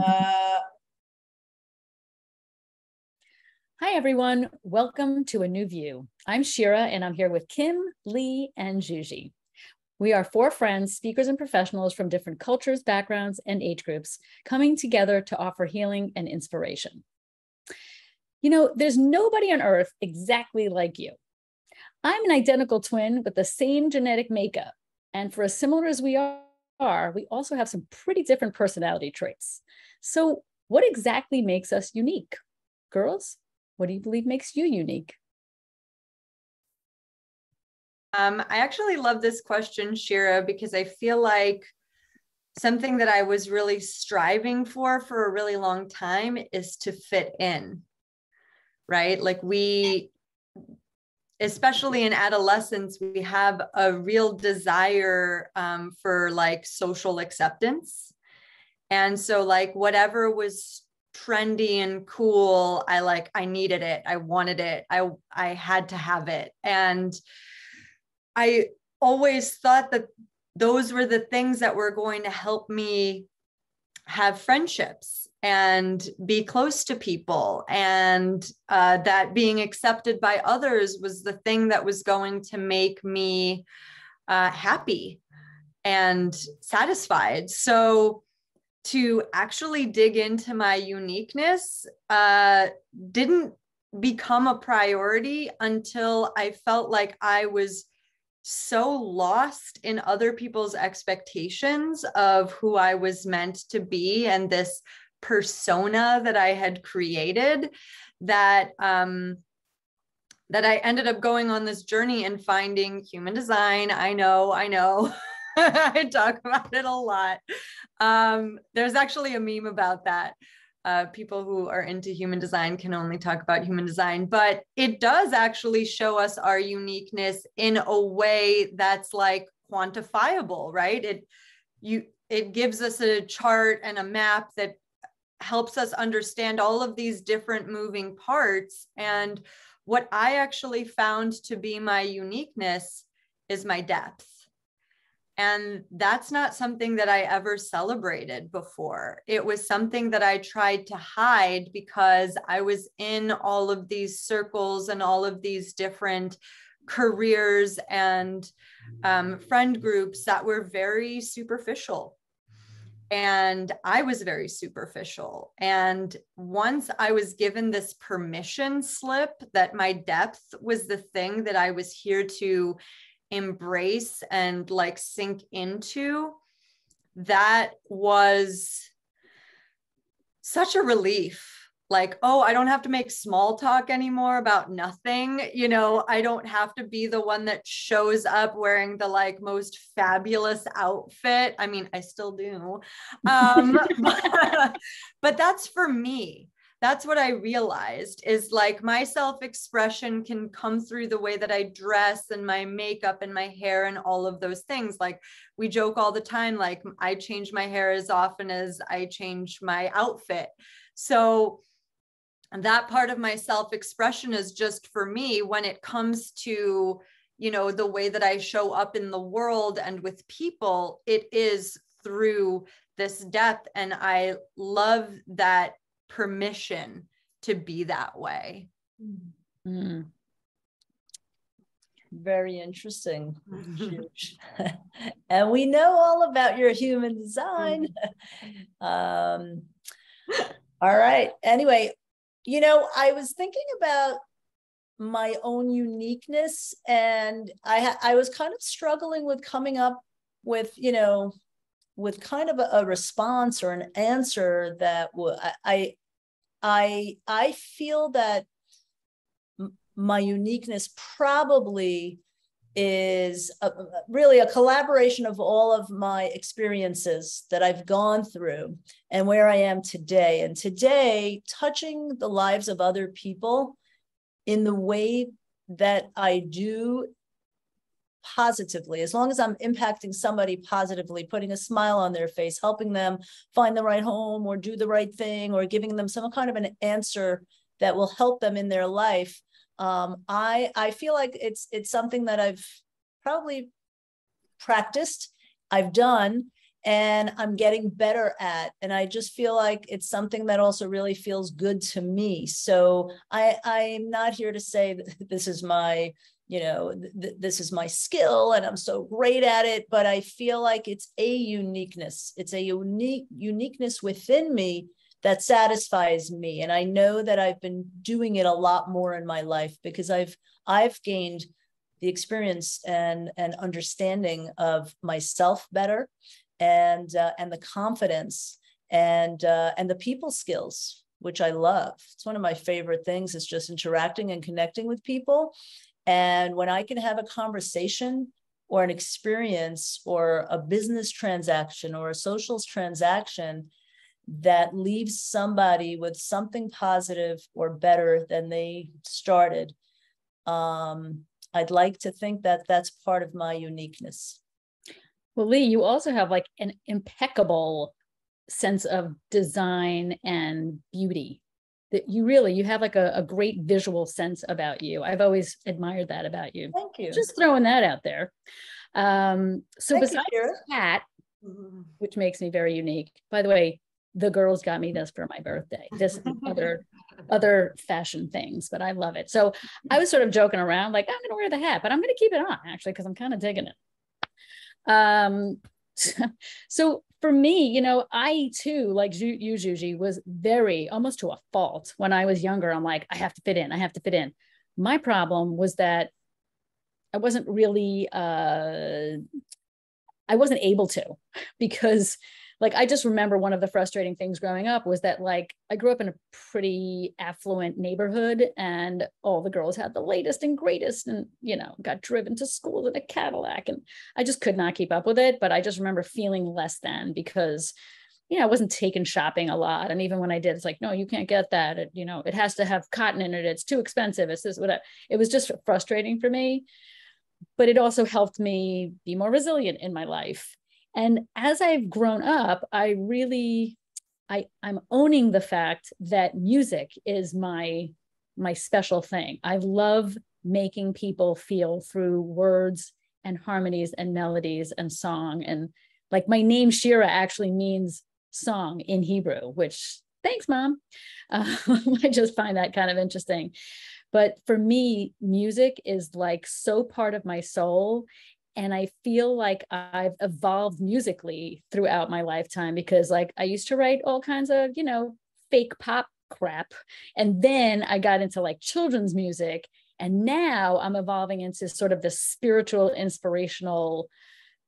Uh, Hi, everyone. Welcome to A New View. I'm Shira, and I'm here with Kim, Lee, and Juji. We are four friends, speakers, and professionals from different cultures, backgrounds, and age groups coming together to offer healing and inspiration. You know, there's nobody on earth exactly like you. I'm an identical twin with the same genetic makeup. And for as similar as we are, we also have some pretty different personality traits. So, what exactly makes us unique? Girls, what do you believe makes you unique? Um, I actually love this question, Shira, because I feel like something that I was really striving for for a really long time is to fit in, right? Like we, especially in adolescence, we have a real desire um, for like social acceptance. And so, like, whatever was trendy and cool i like i needed it. I wanted it. I i had to have it. And i always thought that those were the things that were going to help me have friendships and be close to people. And uh, that being accepted by others was the thing that was going to make me uh, happy and satisfied. So to actually dig into my uniqueness uh, didn't become a priority until I felt like I was so lost in other people's expectations of who I was meant to be and this persona that I had created that um, that I ended up going on this journey and finding human design. I know, I know. I talk about it a lot. Um, there's actually a meme about that. Uh, people who are into human design can only talk about human design, but it does actually show us our uniqueness in a way that's like quantifiable, right? It you it gives us a chart and a map that helps us understand all of these different moving parts. And what I actually found to be my uniqueness is my depth and that's not something that I ever celebrated before. It was something that I tried to hide because I was in all of these circles and all of these different careers and um, friend groups that were very superficial. And I was very superficial. And once I was given this permission slip that my depth was the thing that I was here to embrace and like sink into, that was such a relief. Like, oh, I don't have to make small talk anymore about nothing. You know, I don't have to be the one that shows up wearing the like most fabulous outfit. I mean, I still do. Um, but, but that's for me that's what I realized is like my self expression can come through the way that I dress and my makeup and my hair and all of those things. Like we joke all the time, like I change my hair as often as I change my outfit. So that part of my self expression is just for me when it comes to you know the way that i show up in the world and with people it is through this depth and i love that permission to be that way. Mm. Very interesting. and we know all about your human design. um, all right. Anyway, you know, I was thinking about my own uniqueness and I I was kind of struggling with coming up with, you know, with kind of a, a response or an answer that w- I I I feel that my uniqueness probably is a, really a collaboration of all of my experiences that I've gone through and where I am today. And today, touching the lives of other people in the way that I do positively, as long as I'm impacting somebody positively, putting a smile on their face, helping them find the right home or do the right thing, or giving them some kind of an answer that will help them in their life. Um, I I feel like it's it's something that I've probably practiced, I've done, and I'm getting better at. And I just feel like it's something that also really feels good to me. So I I'm not here to say that this is my you know th- this is my skill and i'm so great at it but i feel like it's a uniqueness it's a unique uniqueness within me that satisfies me. And i know that i've been doing it a lot more in my life because i've i've gained the experience and and understanding of myself better and uh, and the confidence and uh, and the people skills which i love. It's one of my favorite things is just interacting and connecting with people. And when i can have a conversation or an experience or a business transaction or a socials transaction that leaves somebody with something positive or better than they started. Um, i'd like to think that that's part of my uniqueness. Well lee you also have like an impeccable sense of design and beauty that you really you have like a, a great visual sense about you. I've always admired that about you. Thank you. Just throwing that out there. Um so Thank besides you, that which makes me very unique by the way the girls got me this for my birthday this other other fashion things but i love it. So i was sort of joking around like i'm gonna wear the hat but i'm gonna keep it on actually because i'm kind of digging it. Um so for me you know i too like you Juji, was very almost to a fault when i was younger. I'm like i have to fit in i have to fit in. My problem was that i wasn't really uh i wasn't able to because like I just remember one of the frustrating things growing up was that like I grew up in a pretty affluent neighborhood and all the girls had the latest and greatest and you know got driven to school in a Cadillac and I just could not keep up with it. But I just remember feeling less than because you know I wasn't taken shopping a lot. And even when I did it's like no you can't get that. It, you know it has to have cotton in it. It's too expensive. It's this whatever. It was just frustrating for me but it also helped me be more resilient in my life and as I've grown up, I really I, I'm owning the fact that music is my my special thing. I love making people feel through words and harmonies and melodies and song. And like my name Shira actually means song in Hebrew, which thanks, mom. Uh, I just find that kind of interesting. But for me, music is like so part of my soul and i feel like i've evolved musically throughout my lifetime because like i used to write all kinds of you know fake pop crap and then i got into like children's music and now i'm evolving into sort of the spiritual inspirational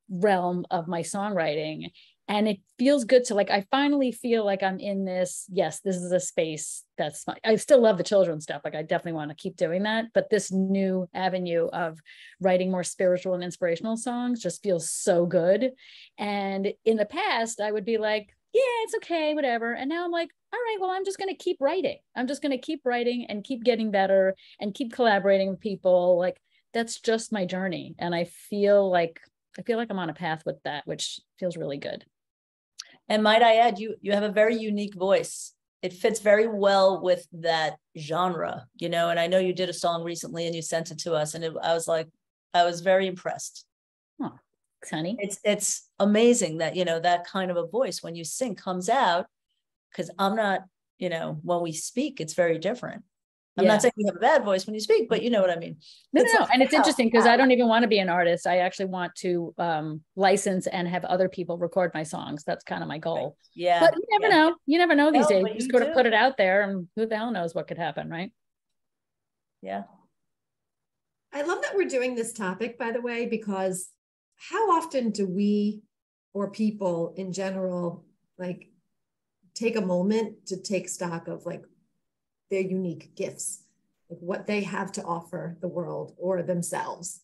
realm of my songwriting and it feels good to like i finally feel like i'm in this yes this is a space that's fine. i still love the children's stuff like i definitely want to keep doing that but this new avenue of writing more spiritual and inspirational songs just feels so good and in the past i would be like yeah it's okay whatever and now i'm like all right well i'm just going to keep writing i'm just going to keep writing and keep getting better and keep collaborating with people like that's just my journey and i feel like I feel like I'm on a path with that, which feels really good. And might I add, you you have a very unique voice. It fits very well with that genre, you know. And I know you did a song recently, and you sent it to us, and it, I was like, I was very impressed. Oh, honey. It's it's amazing that you know that kind of a voice when you sing comes out, because I'm not, you know, when we speak, it's very different. I'm yeah. not saying you have a bad voice when you speak, but you know what I mean. No, it's no, no. and it's interesting because I don't even want to be an artist. I actually want to um, license and have other people record my songs. That's kind of my goal. Right. Yeah. But you never yeah. know. You never know these no, days. You just got to put it out there and who the hell knows what could happen, right? Yeah. I love that we're doing this topic, by the way, because how often do we or people in general like take a moment to take stock of like their unique gifts, like what they have to offer the world or themselves.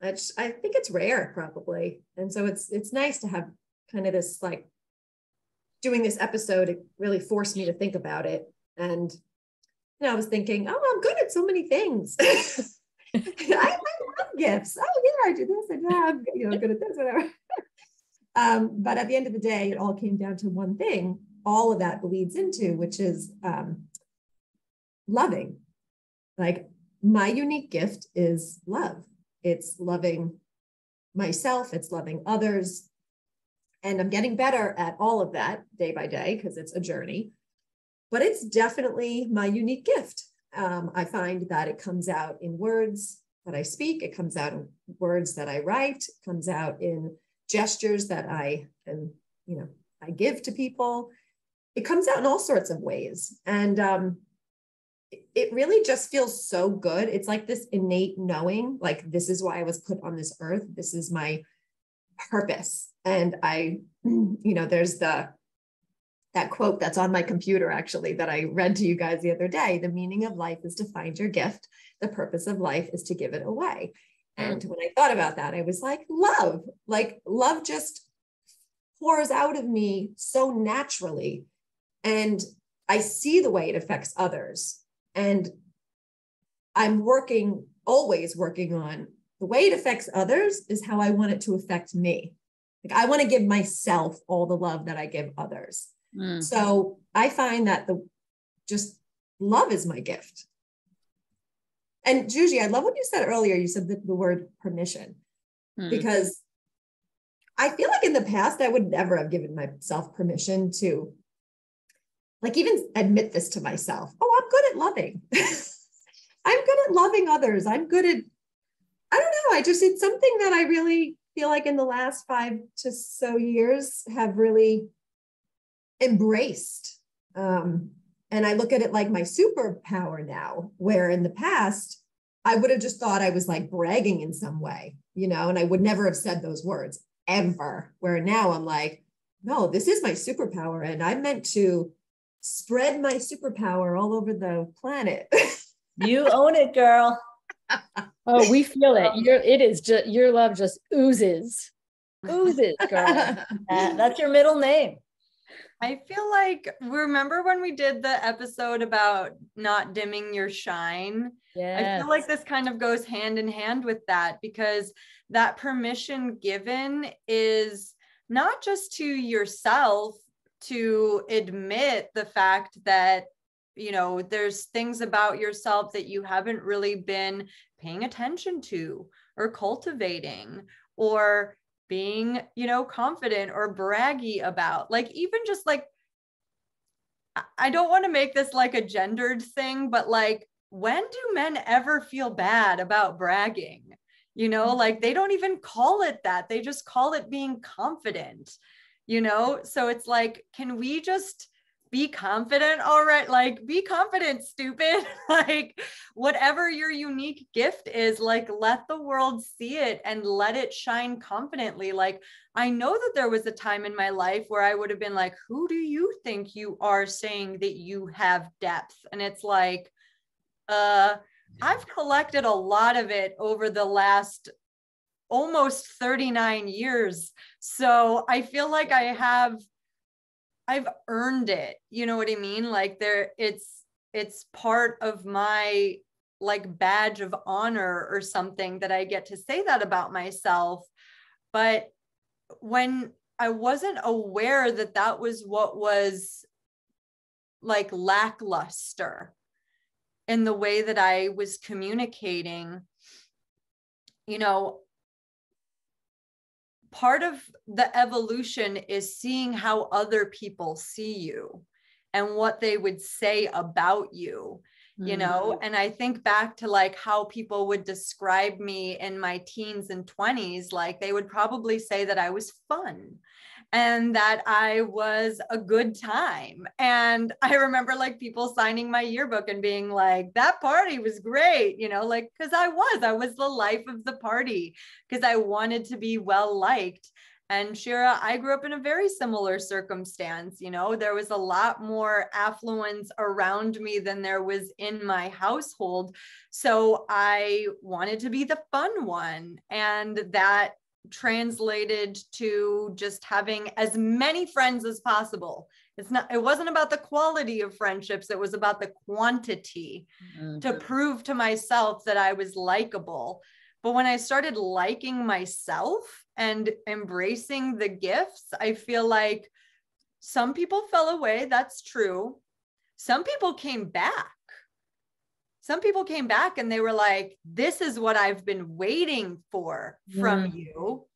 Which I think it's rare, probably. And so it's it's nice to have kind of this like doing this episode. It really forced me to think about it. And you know, I was thinking, oh, I'm good at so many things. I, I, love gifts. Oh yeah, I do this and yeah, I'm you know good at this, whatever. um, but at the end of the day, it all came down to one thing. All of that leads into, which is um, loving. Like my unique gift is love. It's loving myself, it's loving others. And I'm getting better at all of that day by day because it's a journey. But it's definitely my unique gift. Um, I find that it comes out in words that I speak, it comes out in words that I write, it comes out in gestures that I am, you know, I give to people. It comes out in all sorts of ways. And um, it really just feels so good. It's like this innate knowing, like, this is why I was put on this earth. This is my purpose. And I, you know, there's the, that quote that's on my computer actually that I read to you guys the other day. The meaning of life is to find your gift. The purpose of life is to give it away. And when I thought about that, I was like, love, like love just pours out of me so naturally. And I see the way it affects others. And I'm working, always working on the way it affects others is how I want it to affect me. Like I want to give myself all the love that I give others. Mm. So I find that the just love is my gift. And Juji, I love what you said earlier. You said the, the word permission mm. because I feel like in the past I would never have given myself permission to like even admit this to myself. Oh, good at loving. I'm good at loving others. I'm good at I don't know. I just it's something that I really feel like in the last 5 to so years have really embraced. Um, and I look at it like my superpower now, where in the past, I would have just thought I was like bragging in some way, you know, and I would never have said those words ever. Where now I'm like, no, this is my superpower. And I'm meant to spread my superpower all over the planet. you own it, girl. oh, we feel it. Your it is just your love just oozes. Oozes, girl. that's your middle name. I feel like remember when we did the episode about not dimming your shine? Yeah. I feel like this kind of goes hand in hand with that because that permission given is not just to yourself to admit the fact that you know there's things about yourself that you haven't really been paying attention to or cultivating or being, you know, confident or braggy about. Like, even just like, I don't want to make this like a gendered thing, but like, when do men ever feel bad about bragging? You know, mm-hmm. like they don't even call it that. They just call it being confident, you know? So it's like, can we just be confident all right? Like be confident stupid. Like whatever your unique gift is like let the world see it and let it shine confidently. Like i know that there was a time in my life where i would have been like who do you think you are saying that you have depth? And it's like uh i've collected a lot of it over the last almost 39 years so i feel like i have I've earned it. You know what I mean? Like there it's it's part of my like badge of honor or something that I get to say that about myself. But when I wasn't aware that that was what was like lackluster in the way that I was communicating, you know, part of the evolution is seeing how other people see you and what they would say about you you know mm-hmm. and i think back to like how people would describe me in my teens and 20s like they would probably say that i was fun and that I was a good time. And I remember like people signing my yearbook and being like, that party was great, you know, like, because I was, I was the life of the party because I wanted to be well liked. And Shira, I grew up in a very similar circumstance. You know, there was a lot more affluence around me than there was in my household. So I wanted to be the fun one. And that translated to just having as many friends as possible. It's not, it wasn't about the quality of friendships, it was about the quantity mm-hmm. to prove to myself that I was likable. But when I started liking myself and embracing the gifts, I feel like some people fell away. That's true. Some people came back some people came back and they were like, This is what I've been waiting for from mm. you.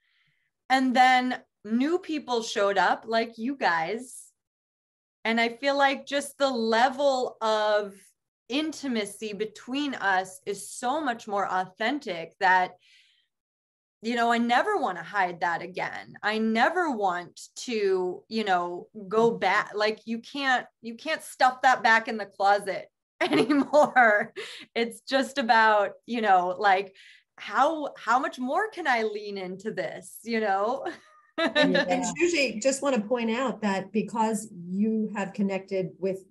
And then new people showed up like you guys and i feel like just the level of intimacy between us is so much more authentic that you know i never want to hide that again i never want to you know go back like you can't you can't stuff that back in the closet anymore it's just about you know like how how much more can i lean into this you know and, yeah. and usually just want to point out that because you have connected with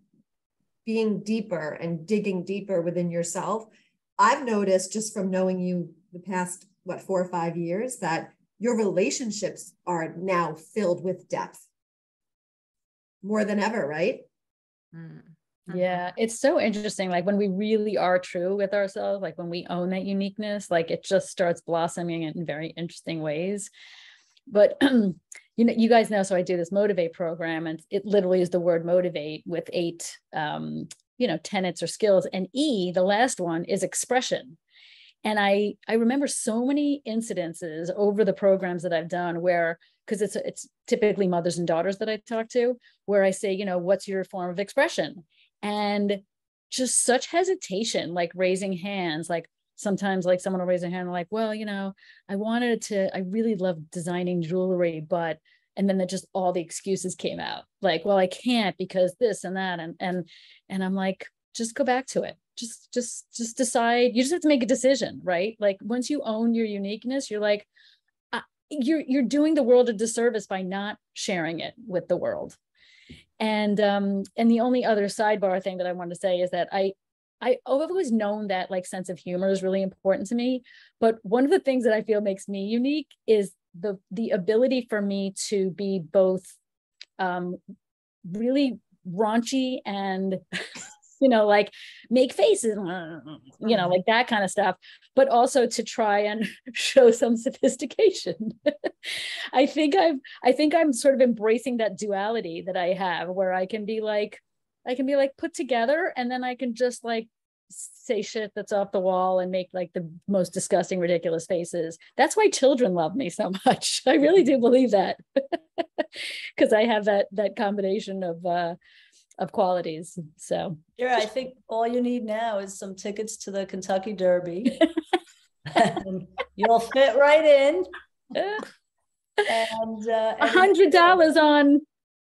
being deeper and digging deeper within yourself i've noticed just from knowing you the past what four or five years that your relationships are now filled with depth more than ever right mm. Yeah, it's so interesting. Like when we really are true with ourselves, like when we own that uniqueness, like it just starts blossoming in very interesting ways. But you know, you guys know, so I do this motivate program, and it literally is the word motivate with eight, um, you know, tenets or skills. And E, the last one, is expression. And I I remember so many incidences over the programs that I've done where because it's it's typically mothers and daughters that I talk to, where I say, you know, what's your form of expression? And just such hesitation like raising hands like sometimes like someone will raise their hand like well you know i wanted to i really love designing jewelry but and then that just all the excuses came out like well i can't because this and that and and and i'm like just go back to it. Just just just decide you just have to make a decision right? Like once you own your uniqueness you're like uh, you're you're doing the world a disservice by not sharing it with the world and um and the only other sidebar thing that i want to say is that i I, have always known that like sense of humor is really important to me. But one of the things that I feel makes me unique is the the ability for me to be both um, really raunchy and you know, like make faces, you know, mm-hmm. like that kind of stuff, but also to try and show some sophistication. I think I'm I think I'm sort of embracing that duality that I have where I can be like I can be like put together and then I can just like say shit that's off the wall and make like the most disgusting ridiculous faces that's why children love me so much i really do believe that because i have that that combination of uh of qualities. So yeah, I think all you need now is some tickets to the Kentucky Derby. you'll fit right in. and uh, a hundred dollars on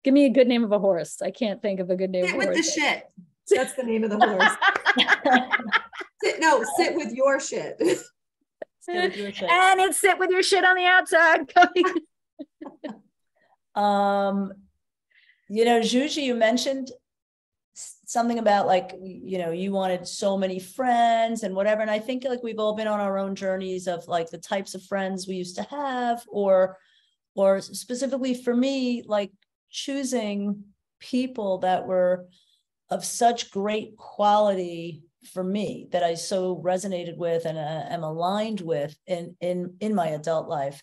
give me a good name of a horse. I can't think of a good name sit of a with horse. the shit. That's the name of the horse. sit, no, sit with your shit. With your shit. And it's sit with your shit on the outside. um you know, Juji, you mentioned something about like, you know, you wanted so many friends and whatever. And I think like we've all been on our own journeys of like the types of friends we used to have, or, or specifically for me, like choosing people that were of such great quality for me that I so resonated with and uh, am aligned with in in in my adult life.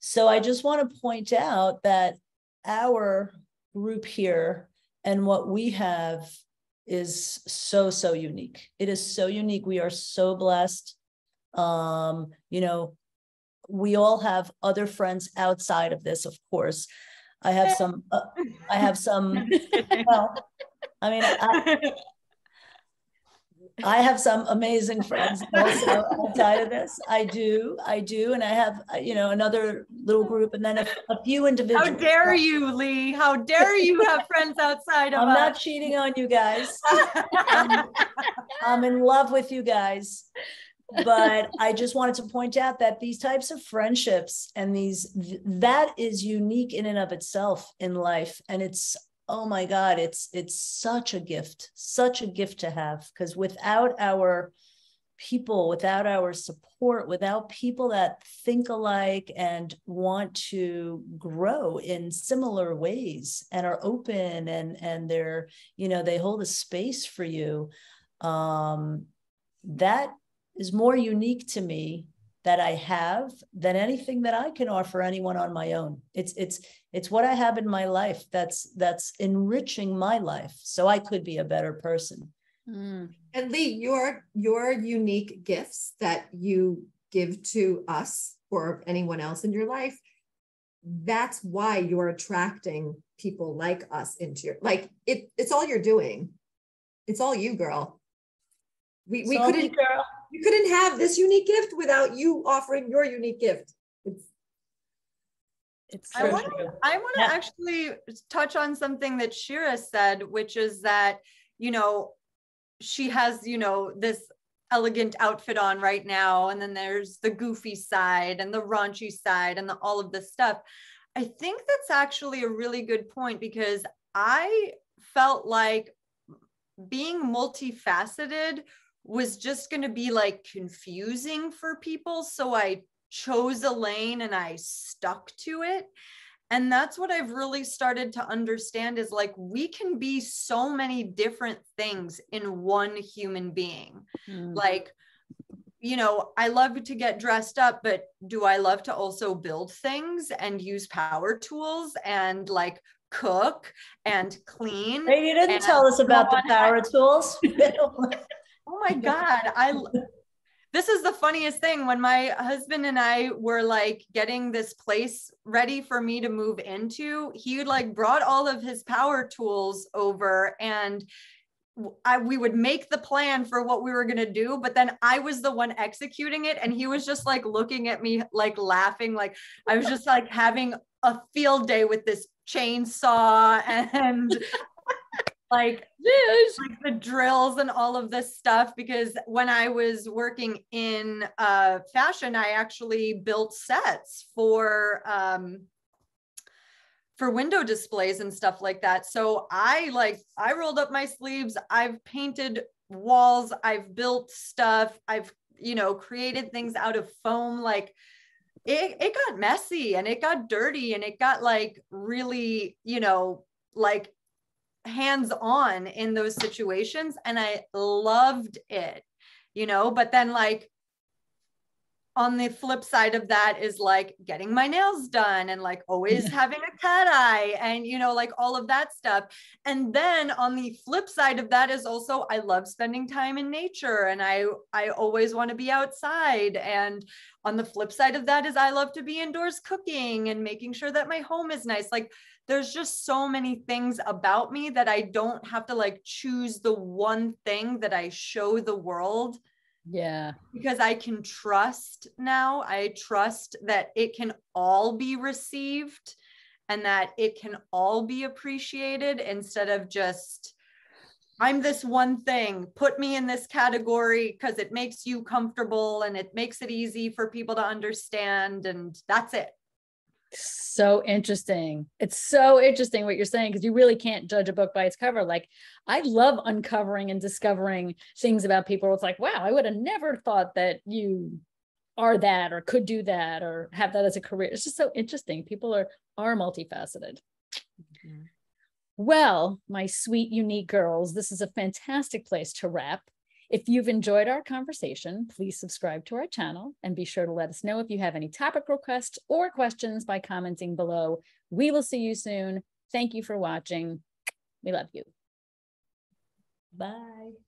So I just want to point out that our group here and what we have is so so unique. It is so unique. We are so blessed. Um you know we all have other friends outside of this of course. I have some uh, i have some well i mean I, I have some amazing friends also outside of this. I do, I do, and I have uh, you know another little group, and then a, a few individuals. How dare you, Lee? How dare you have friends outside of I'm us? not cheating on you guys. I'm, I'm in love with you guys, but I just wanted to point out that these types of friendships and these that is unique in and of itself in life, and it's oh my god it's it's such a gift such a gift to have because without our people without our support without people that think alike and want to grow in similar ways and are open and and they're you know they hold a space for you um that is more unique to me that I have than anything that I can offer anyone on my own. It's it's it's what I have in my life that's that's enriching my life so I could be a better person. Mm. And Lee, your your unique gifts that you give to us or anyone else in your life, that's why you're attracting people like us into your like it it's all you're doing it's all you girl we, we couldn't girl. You couldn't have this unique gift without you offering your unique gift it's it's I want to I want to yeah. actually touch on something that Shira said, which is that, you know, she has, you know, this elegant outfit on right now. And then there's the goofy side and the raunchy side and the, all of this stuff. I think that's actually a really good point because I felt like being multifaceted was just going to be like confusing for people. So I chose a lane and I stuck to it. And that's what I've really started to understand is like we can be so many different things in one human being. Mm. Like, you know, I love to get dressed up, but do I love to also build things and use power tools and like cook and clean? Hey, you didn't tell us about the power tools. oh my God. I this is the funniest thing when my husband and I were like getting this place ready for me to move into, he would like brought all of his power tools over and I, we would make the plan for what we were going to do, but then I was the one executing it. And he was just like looking at me, like laughing. Like I was just like having a field day with this chainsaw and like, like the drills and all of this stuff because when I was working in uh, fashion, I actually built sets for um, for window displays and stuff like that. So I like I rolled up my sleeves. I've painted walls. I've built stuff. I've you know created things out of foam. Like it it got messy and it got dirty and it got like really you know like hands on in those situations and I loved it, you know, but then like on the flip side of that is like getting my nails done and like always having a cat eye and you know like all of that stuff. And then on the flip side of that is also i love spending time in nature and i i always want to be outside. And on the flip side of that is i love to be indoors cooking and making sure that my home is nice. Like there's just so many things about me that I don't have to like choose the one thing that I show the world. Yeah. Because I can trust now. I trust that it can all be received and that it can all be appreciated instead of just I'm this one thing, put me in this category because it makes you comfortable and it makes it easy for people to understand. And that's it so interesting. It's so interesting what you're saying because you really can't judge a book by its cover. Like, I love uncovering and discovering things about people. It's like, wow, I would have never thought that you are that or could do that or have that as a career. It's just so interesting. People are are multifaceted. Mm-hmm. Well, my sweet, unique girls, this is a fantastic place to wrap. If you've enjoyed our conversation, please subscribe to our channel and be sure to let us know if you have any topic requests or questions by commenting below. We will see you soon. Thank you for watching. We love you. Bye.